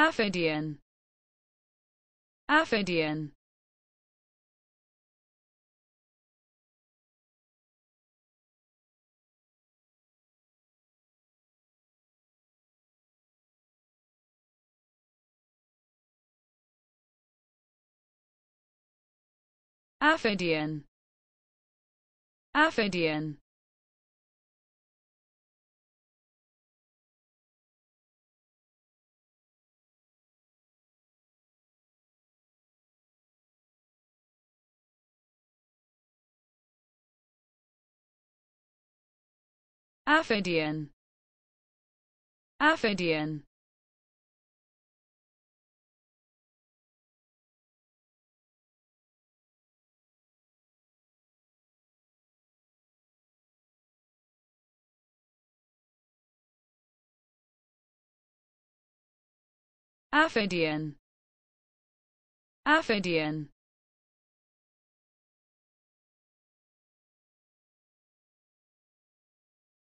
Aphidian Aphidian Aphidian Aphidian Aphidian Aphidian Aphidian Aphidian